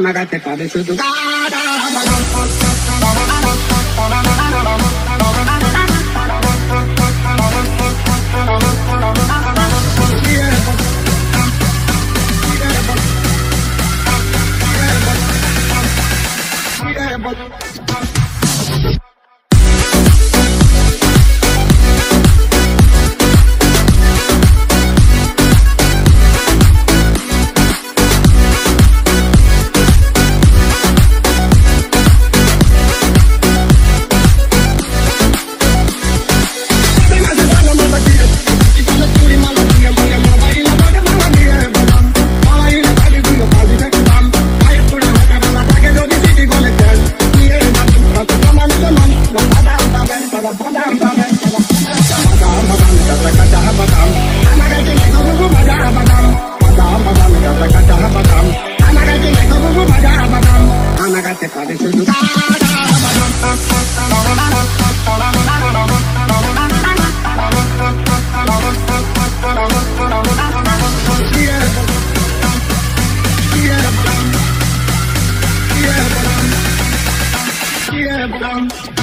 I'm gonna get the party to the... Thank you. Te parece